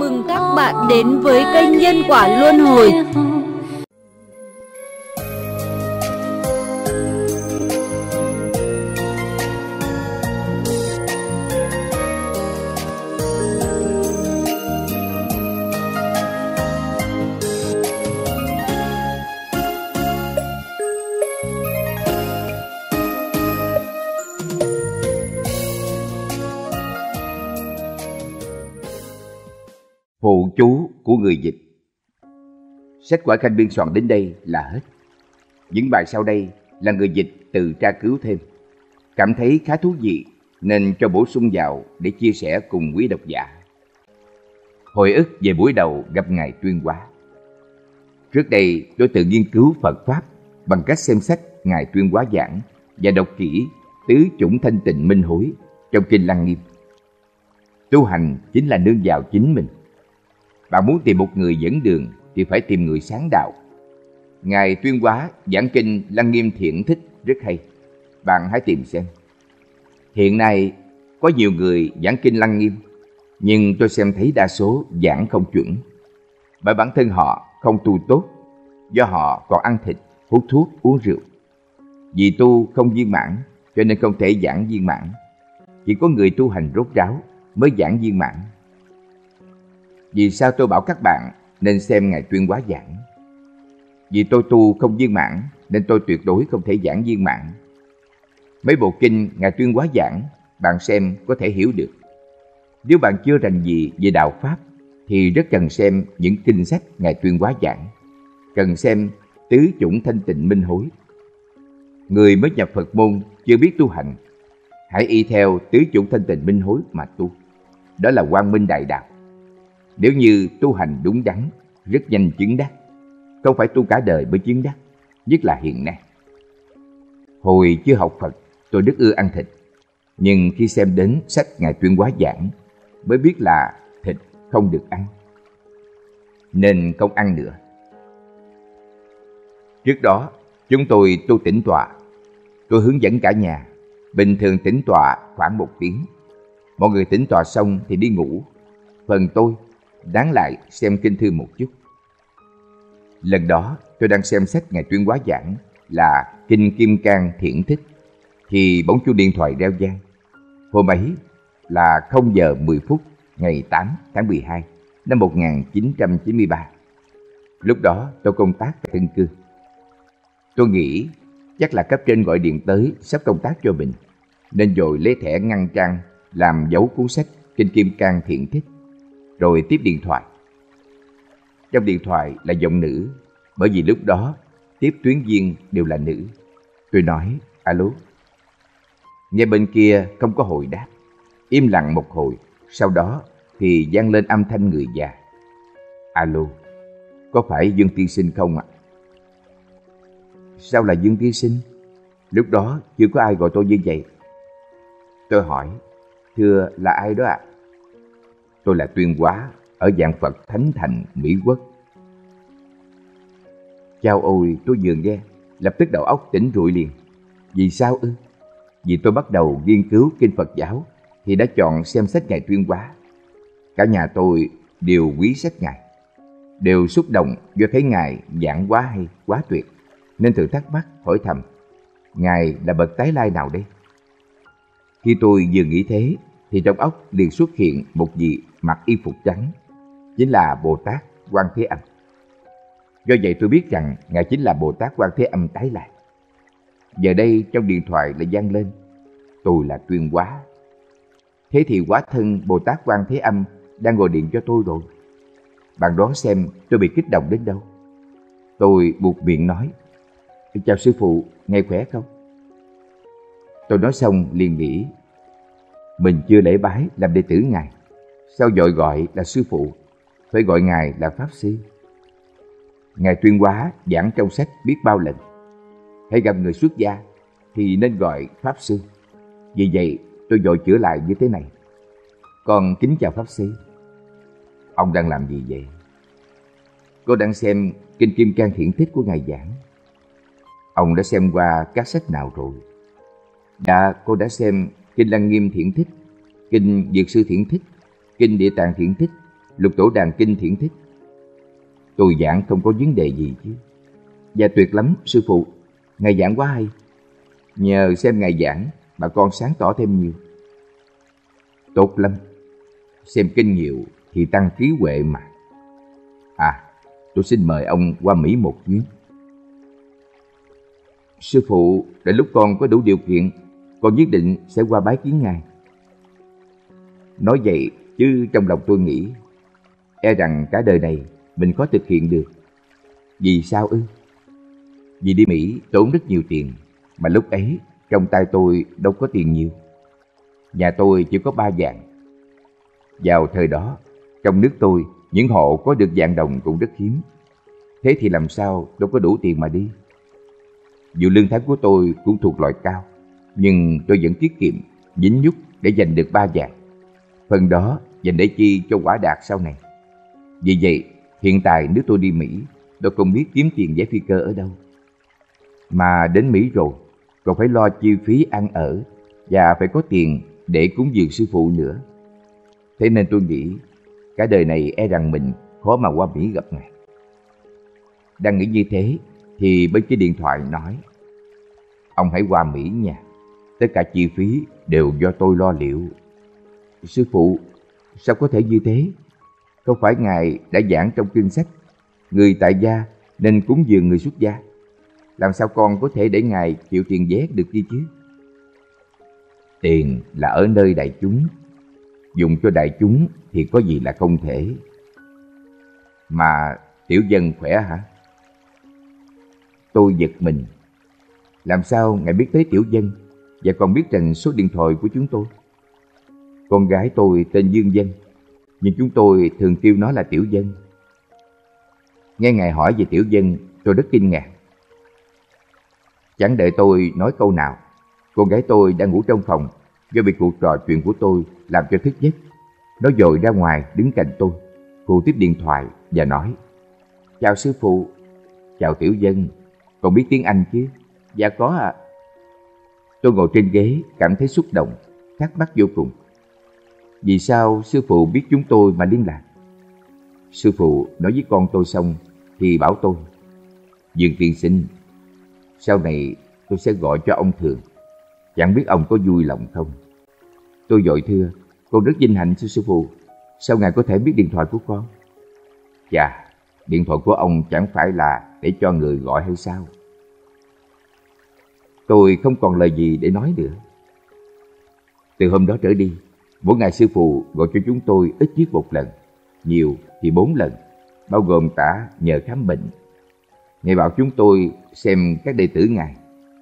mừng các bạn đến với kênh Nhân Quả Luân Hồi. Phụ chú của người dịch Sách quả khanh biên soạn đến đây là hết. Những bài sau đây là người dịch từ tra cứu thêm. Cảm thấy khá thú vị, nên cho bổ sung vào để chia sẻ cùng quý độc giả. Hồi ức về buổi đầu gặp Ngài Tuyên Hóa Trước đây, tôi tự nghiên cứu Phật Pháp bằng cách xem sách Ngài Tuyên Hóa giảng và đọc kỹ Tứ Chủng Thanh Tịnh Minh Hối trong Kinh Lăng Nghiêm. Tu hành chính là nương vào chính mình bạn muốn tìm một người dẫn đường thì phải tìm người sáng đạo. Ngài tuyên hóa giảng kinh Lăng Nghiêm Thiện Thích rất hay. Bạn hãy tìm xem. Hiện nay có nhiều người giảng kinh Lăng Nghiêm, nhưng tôi xem thấy đa số giảng không chuẩn. Bởi bản thân họ không tu tốt, do họ còn ăn thịt, hút thuốc, uống rượu. Vì tu không viên mãn, cho nên không thể giảng viên mãn. Chỉ có người tu hành rốt ráo mới giảng viên mãn. Vì sao tôi bảo các bạn nên xem Ngài tuyên hóa giảng? Vì tôi tu không viên mãn nên tôi tuyệt đối không thể giảng viên mãn. Mấy bộ kinh Ngài tuyên hóa giảng, bạn xem có thể hiểu được. Nếu bạn chưa rành gì về đạo Pháp thì rất cần xem những kinh sách Ngài tuyên hóa giảng. Cần xem tứ chủng thanh tịnh minh hối. Người mới nhập Phật môn chưa biết tu hành, hãy y theo tứ chủng thanh tịnh minh hối mà tu. Đó là quang minh đại đạo. Nếu như tu hành đúng đắn, rất nhanh chứng đắc. Không phải tu cả đời mới chứng đắc, nhất là hiện nay. Hồi chưa học Phật, tôi rất ưa ăn thịt. Nhưng khi xem đến sách Ngài Tuyên Hóa Giảng, mới biết là thịt không được ăn. Nên không ăn nữa. Trước đó, chúng tôi tu tĩnh tọa. Tôi hướng dẫn cả nhà. Bình thường tĩnh tọa khoảng một tiếng. Mọi người tĩnh tọa xong thì đi ngủ. Phần tôi đáng lại xem kinh thư một chút. Lần đó, tôi đang xem sách Ngài Tuyên Hóa Giảng là Kinh Kim Cang Thiện Thích, thì bóng chuông điện thoại reo vang. Hôm ấy là 0 giờ 10 phút ngày 8 tháng 12 năm 1993. Lúc đó tôi công tác tại Tân Cương. Tôi nghĩ chắc là cấp trên gọi điện tới sắp công tác cho mình, nên rồi lấy thẻ ngăn trang làm dấu cuốn sách Kinh Kim Cang Thiện Thích rồi tiếp điện thoại. Trong điện thoại là giọng nữ, bởi vì lúc đó tiếp tuyến viên đều là nữ. Tôi nói, alo. Nghe bên kia không có hồi đáp, im lặng một hồi, sau đó thì vang lên âm thanh người già. Alo, có phải Dương Tiên Sinh không ạ? Sao là Dương Tiên Sinh? Lúc đó chưa có ai gọi tôi như vậy. Tôi hỏi, thưa là ai đó ạ? À? Tôi là tuyên hóa ở dạng Phật Thánh Thành, Mỹ Quốc. Chao ôi, tôi vừa nghe, lập tức đầu óc tỉnh rụi liền. Vì sao ư? Vì tôi bắt đầu nghiên cứu kinh Phật giáo thì đã chọn xem sách Ngài tuyên hóa. Cả nhà tôi đều quý sách Ngài, đều xúc động do thấy Ngài giảng quá hay, quá tuyệt, nên thử thắc mắc hỏi thầm, Ngài là bậc tái lai nào đây? Khi tôi vừa nghĩ thế thì trong óc liền xuất hiện một vị mặc y phục trắng, chính là Bồ Tát Quan Thế Âm. Do vậy tôi biết rằng Ngài chính là Bồ Tát Quan Thế Âm tái lại. Giờ đây trong điện thoại lại vang lên, tôi là tuyên quá. Thế thì quá thân Bồ Tát Quan Thế Âm đang gọi điện cho tôi rồi. Bạn đoán xem tôi bị kích động đến đâu. Tôi buộc miệng nói, chào sư phụ, nghe khỏe không? Tôi nói xong liền nghĩ mình chưa lễ bái làm đệ tử Ngài. Sao dội gọi là sư phụ, phải gọi Ngài là Pháp Sư. Ngài tuyên hóa giảng trong sách biết bao lần. Hãy gặp người xuất gia thì nên gọi Pháp Sư. Vì vậy tôi dội chữa lại như thế này. Con kính chào Pháp Sư. Ông đang làm gì vậy? Cô đang xem Kinh Kim Cang Thiện Thích của Ngài giảng. Ông đã xem qua các sách nào rồi? Dạ, cô đã xem Kinh Lăng Nghiêm Thiện Thích, Kinh Dược Sư Thiện Thích, Kinh Địa Tạng Thiện Thích lục tổ đàn kinh thiện thích. Tôi giảng không có vấn đề gì chứ. Và tuyệt lắm, sư phụ. Ngài giảng quá hay. Nhờ xem ngài giảng, bà con sáng tỏ thêm nhiều. Tốt lắm. Xem kinh nhiều thì tăng trí huệ mà. À, tôi xin mời ông qua Mỹ một chuyến. Sư phụ, để lúc con có đủ điều kiện, con nhất định sẽ qua bái kiến ngài. Nói vậy, chứ trong lòng tôi nghĩ, e rằng cả đời này mình có thực hiện được. Vì sao ư? Vì đi Mỹ tốn rất nhiều tiền, mà lúc ấy trong tay tôi đâu có tiền nhiều. Nhà tôi chỉ có ba vàng. Vào thời đó, trong nước tôi, những hộ có được vàng đồng cũng rất hiếm. Thế thì làm sao đâu có đủ tiền mà đi. Dù lương tháng của tôi cũng thuộc loại cao, nhưng tôi vẫn tiết kiệm, dính nhút để giành được ba vàng. Phần đó dành để chi cho quả đạt sau này. Vì vậy, hiện tại nếu tôi đi Mỹ, tôi không biết kiếm tiền vé phi cơ ở đâu. Mà đến Mỹ rồi, còn phải lo chi phí ăn ở và phải có tiền để cúng dường sư phụ nữa. Thế nên tôi nghĩ cả đời này e rằng mình khó mà qua Mỹ gặp ngài. Đang nghĩ như thế thì bên kia điện thoại nói Ông hãy qua Mỹ nha, tất cả chi phí đều do tôi lo liệu. Sư phụ, sao có thể như thế? Không phải Ngài đã giảng trong kinh sách, người tại gia nên cúng dường người xuất gia. Làm sao con có thể để Ngài chịu tiền vé được đi chứ? Tiền là ở nơi đại chúng, dùng cho đại chúng thì có gì là không thể. Mà tiểu dân khỏe hả? Tôi giật mình. Làm sao ngài biết tới tiểu dân và còn biết rằng số điện thoại của chúng tôi? Con gái tôi tên Dương Dân, nhưng chúng tôi thường kêu nó là tiểu dân. Nghe ngài hỏi về tiểu dân, tôi rất kinh ngạc. Chẳng đợi tôi nói câu nào, con gái tôi đang ngủ trong phòng do bị cuộc trò chuyện của tôi làm cho thức giấc. Nó dội ra ngoài đứng cạnh tôi. Cô tiếp điện thoại và nói Chào sư phụ, chào tiểu dân, còn biết tiếng Anh chứ? Dạ có ạ. À. Tôi ngồi trên ghế cảm thấy xúc động, thắc mắc vô cùng. Vì sao sư phụ biết chúng tôi mà liên lạc? Sư phụ nói với con tôi xong thì bảo tôi Dương tiên sinh, sau này tôi sẽ gọi cho ông thường. Chẳng biết ông có vui lòng không? Tôi dội thưa, con rất vinh hạnh sư sư phụ. Sao ngài có thể biết điện thoại của con? Chà, điện thoại của ông chẳng phải là để cho người gọi hay sao? Tôi không còn lời gì để nói nữa. Từ hôm đó trở đi, mỗi ngày sư phụ gọi cho chúng tôi ít nhất một lần, nhiều thì bốn lần, bao gồm cả nhờ khám bệnh. Ngài bảo chúng tôi xem các đệ tử Ngài,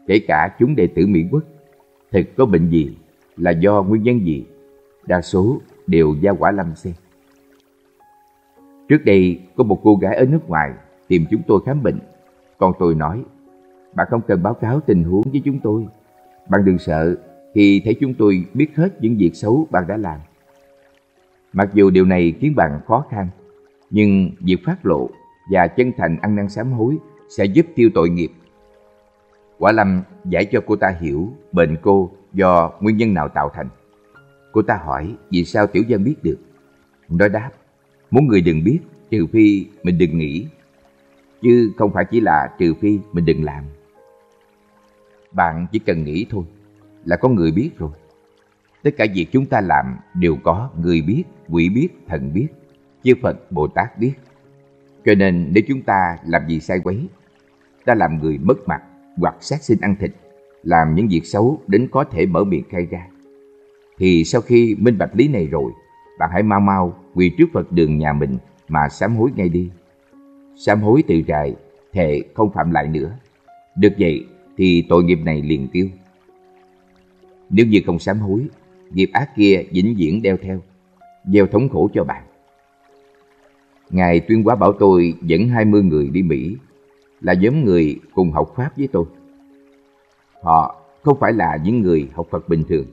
kể cả chúng đệ tử Mỹ Quốc, thực có bệnh gì, là do nguyên nhân gì, đa số đều gia quả lâm xem. Trước đây có một cô gái ở nước ngoài tìm chúng tôi khám bệnh. Con tôi nói, bạn không cần báo cáo tình huống với chúng tôi. Bạn đừng sợ khi thấy chúng tôi biết hết những việc xấu bạn đã làm. Mặc dù điều này khiến bạn khó khăn, nhưng việc phát lộ và chân thành ăn năn sám hối sẽ giúp tiêu tội nghiệp. Quả Lâm giải cho cô ta hiểu bệnh cô do nguyên nhân nào tạo thành. Cô ta hỏi vì sao tiểu dân biết được. Nó đáp, muốn người đừng biết trừ phi mình đừng nghĩ, chứ không phải chỉ là trừ phi mình đừng làm. Bạn chỉ cần nghĩ thôi là có người biết rồi. Tất cả việc chúng ta làm đều có người biết, quỷ biết, thần biết, chư Phật, Bồ Tát biết. Cho nên nếu chúng ta làm gì sai quấy, ta làm người mất mặt hoặc sát sinh ăn thịt, làm những việc xấu đến có thể mở miệng khai ra. Thì sau khi minh bạch lý này rồi, bạn hãy mau mau quỳ trước Phật đường nhà mình mà sám hối ngay đi. Sám hối từ trại, thệ không phạm lại nữa. Được vậy thì tội nghiệp này liền tiêu. Nếu như không sám hối, nghiệp ác kia vĩnh viễn đeo theo, gieo thống khổ cho bạn. Ngài tuyên quá bảo tôi dẫn 20 người đi Mỹ, là nhóm người cùng học Pháp với tôi. Họ không phải là những người học Phật bình thường,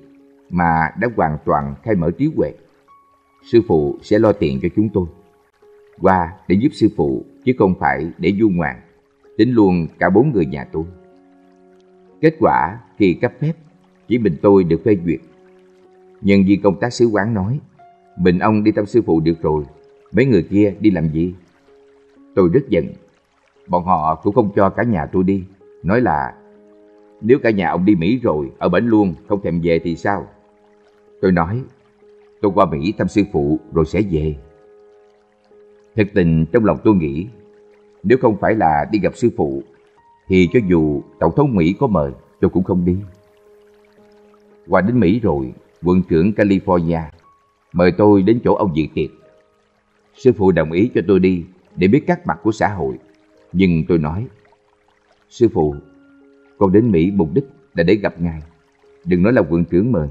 mà đã hoàn toàn khai mở trí huệ. Sư phụ sẽ lo tiền cho chúng tôi. Qua để giúp sư phụ, chứ không phải để du ngoạn, tính luôn cả bốn người nhà tôi. Kết quả khi cấp phép, chỉ mình tôi được phê duyệt. Nhân viên công tác sứ quán nói, mình ông đi thăm sư phụ được rồi, Mấy người kia đi làm gì? Tôi rất giận. Bọn họ cũng không cho cả nhà tôi đi. Nói là nếu cả nhà ông đi Mỹ rồi, ở bển luôn, không thèm về thì sao? Tôi nói, tôi qua Mỹ thăm sư phụ rồi sẽ về. Thực tình trong lòng tôi nghĩ, nếu không phải là đi gặp sư phụ, thì cho dù Tổng thống Mỹ có mời, tôi cũng không đi. Qua đến Mỹ rồi, quận trưởng California mời tôi đến chỗ ông dự tiệc. Sư phụ đồng ý cho tôi đi để biết các mặt của xã hội. Nhưng tôi nói, Sư phụ, con đến Mỹ mục đích là để gặp ngài. Đừng nói là quận trưởng mời,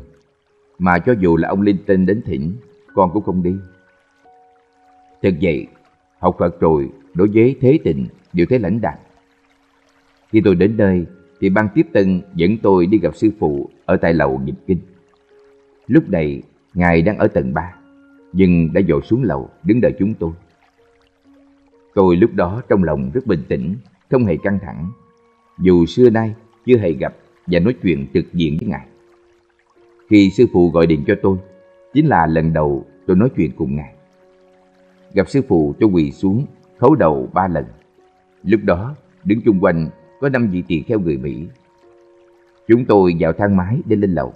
mà cho dù là ông Linton đến thỉnh, con cũng không đi. Thật vậy, học Phật rồi đối với thế tình đều thấy lãnh đạm. Khi tôi đến nơi thì ban tiếp tân dẫn tôi đi gặp sư phụ ở tại lầu nhịp kinh. Lúc này, ngài đang ở tầng 3, nhưng đã dội xuống lầu đứng đợi chúng tôi. Tôi lúc đó trong lòng rất bình tĩnh, không hề căng thẳng, dù xưa nay chưa hề gặp và nói chuyện trực diện với ngài. Khi sư phụ gọi điện cho tôi, chính là lần đầu tôi nói chuyện cùng ngài. Gặp sư phụ tôi quỳ xuống, khấu đầu ba lần. Lúc đó, đứng chung quanh có năm vị tỳ kheo người Mỹ. Chúng tôi vào thang máy để lên lầu.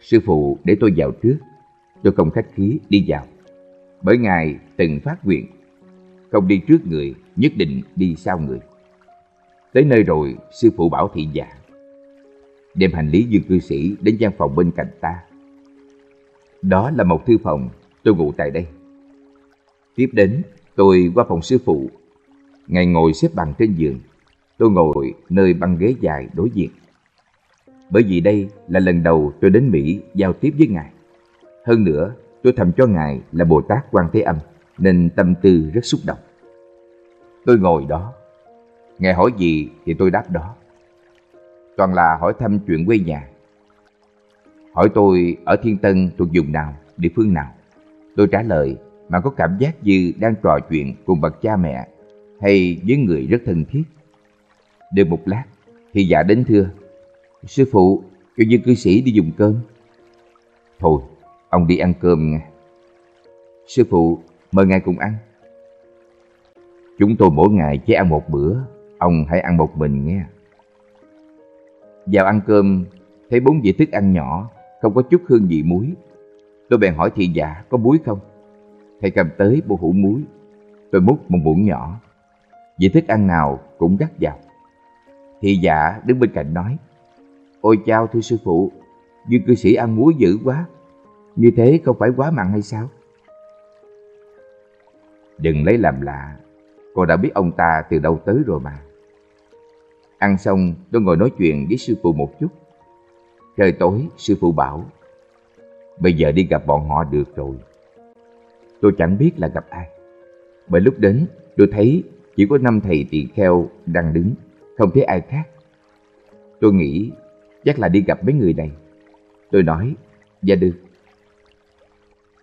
Sư phụ để tôi vào trước, tôi không khách khí đi vào. Bởi ngài từng phát nguyện, không đi trước người, nhất định đi sau người. Tới nơi rồi, sư phụ bảo thị giả. Đem hành lý dương cư sĩ đến gian phòng bên cạnh ta. Đó là một thư phòng, tôi ngủ tại đây. Tiếp đến, tôi qua phòng sư phụ. Ngài ngồi xếp bằng trên giường. Tôi ngồi nơi băng ghế dài đối diện. Bởi vì đây là lần đầu tôi đến Mỹ giao tiếp với Ngài. Hơn nữa, tôi thầm cho Ngài là Bồ Tát Quan Thế Âm, nên tâm tư rất xúc động. Tôi ngồi đó, Ngài hỏi gì thì tôi đáp đó. Toàn là hỏi thăm chuyện quê nhà. Hỏi tôi ở Thiên Tân thuộc vùng nào, địa phương nào. Tôi trả lời mà có cảm giác như đang trò chuyện cùng bậc cha mẹ hay với người rất thân thiết. Đợi một lát, thì dạ đến thưa, Sư phụ, cho dân cư sĩ đi dùng cơm. Thôi, ông đi ăn cơm nghe. Sư phụ, mời ngài cùng ăn. Chúng tôi mỗi ngày chỉ ăn một bữa, ông hãy ăn một mình nghe. Vào ăn cơm, thấy bốn vị thức ăn nhỏ, không có chút hương vị muối. Tôi bèn hỏi thị giả có muối không? Thầy cầm tới bộ hũ muối. Tôi múc một muỗng nhỏ. Vị thức ăn nào cũng gắt vào. Thị giả dạ, đứng bên cạnh nói, Ôi chao thưa sư phụ, Dương cư sĩ ăn muối dữ quá. Như thế không phải quá mặn hay sao? Đừng lấy làm lạ, con đã biết ông ta từ đâu tới rồi mà. Ăn xong, tôi ngồi nói chuyện với sư phụ một chút. Trời tối, sư phụ bảo, bây giờ đi gặp bọn họ được rồi. Tôi chẳng biết là gặp ai. Bởi lúc đến, tôi thấy chỉ có năm thầy tỳ kheo đang đứng, không thấy ai khác. Tôi nghĩ chắc là đi gặp mấy người này. Tôi nói, dạ được.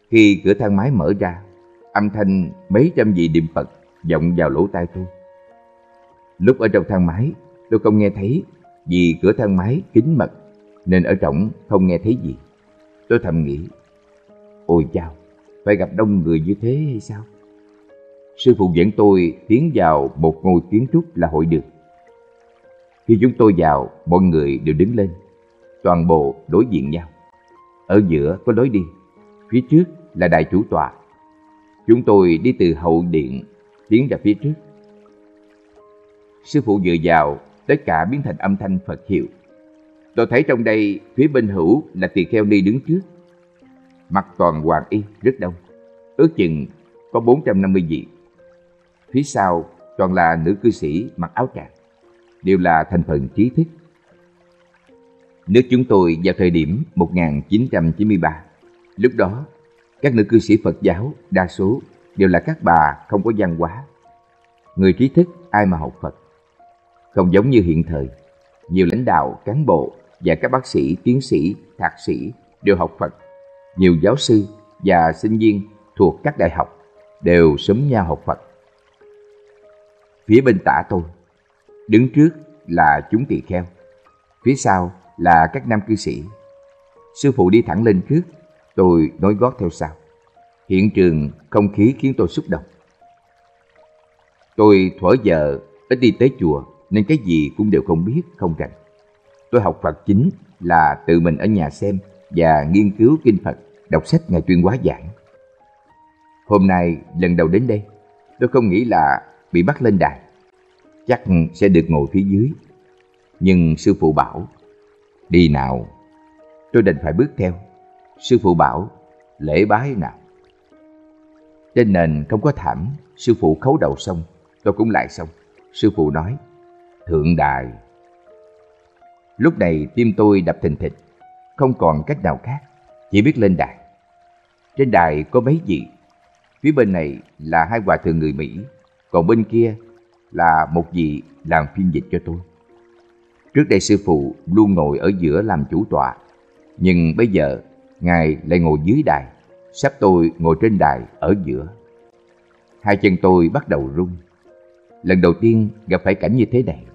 Khi cửa thang máy mở ra, âm thanh mấy trăm vị niệm Phật vọng vào lỗ tai tôi. Lúc ở trong thang máy, tôi không nghe thấy vì cửa thang máy kín mật nên ở trong không nghe thấy gì. Tôi thầm nghĩ, ôi chao, phải gặp đông người như thế hay sao? Sư phụ dẫn tôi tiến vào một ngôi kiến trúc là hội đường. Khi chúng tôi vào, mọi người đều đứng lên, toàn bộ đối diện nhau. Ở giữa có lối đi, phía trước là đại chủ tọa. Chúng tôi đi từ hậu điện tiến ra phía trước. Sư phụ vừa vào, tất cả biến thành âm thanh Phật hiệu. Tôi thấy trong đây, phía bên hữu là tỳ kheo ni đứng trước. Mặt toàn hoàng y, rất đông. Ước chừng có 450 vị. Phía sau toàn là nữ cư sĩ mặc áo tràng đều là thành phần trí thức. Nước chúng tôi vào thời điểm 1993, lúc đó các nữ cư sĩ Phật giáo đa số đều là các bà không có văn hóa. Người trí thức ai mà học Phật. Không giống như hiện thời, nhiều lãnh đạo, cán bộ và các bác sĩ, tiến sĩ, thạc sĩ đều học Phật. Nhiều giáo sư và sinh viên thuộc các đại học đều sớm nhau học Phật. Phía bên tả tôi Đứng trước là chúng tỳ kheo, phía sau là các nam cư sĩ. Sư phụ đi thẳng lên trước, tôi nối gót theo sau. Hiện trường không khí khiến tôi xúc động. Tôi thuở giờ ít đi tới chùa nên cái gì cũng đều không biết, không rành. Tôi học Phật chính là tự mình ở nhà xem và nghiên cứu kinh Phật, đọc sách ngài tuyên hóa giảng. Hôm nay lần đầu đến đây, tôi không nghĩ là bị bắt lên đài. Chắc sẽ được ngồi phía dưới. Nhưng sư phụ bảo, đi nào. Tôi đành phải bước theo. Sư phụ bảo, lễ bái nào. Trên nền không có thảm, sư phụ khấu đầu xong, tôi cũng lại xong. Sư phụ nói, thượng đài. Lúc này tim tôi đập thình thịch, không còn cách nào khác, chỉ biết lên đài. Trên đài có mấy vị, phía bên này là hai hòa thượng người Mỹ, còn bên kia là một vị làm phiên dịch cho tôi. Trước đây sư phụ luôn ngồi ở giữa làm chủ tọa, nhưng bây giờ Ngài lại ngồi dưới đài, sắp tôi ngồi trên đài ở giữa. Hai chân tôi bắt đầu run. Lần đầu tiên gặp phải cảnh như thế này,